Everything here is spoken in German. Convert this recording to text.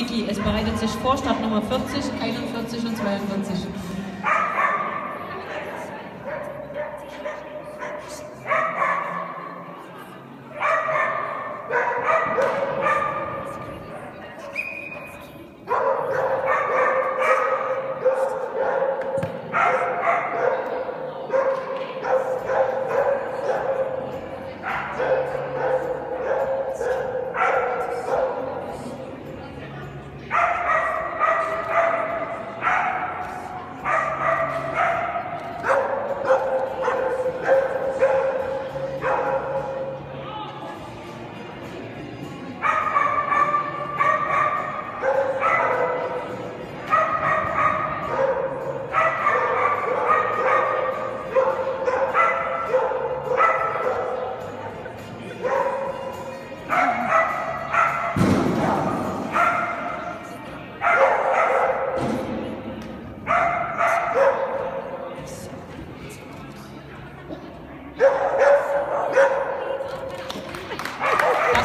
Micky, es bereitet sich vor, Startnummer 40, 41 und 42.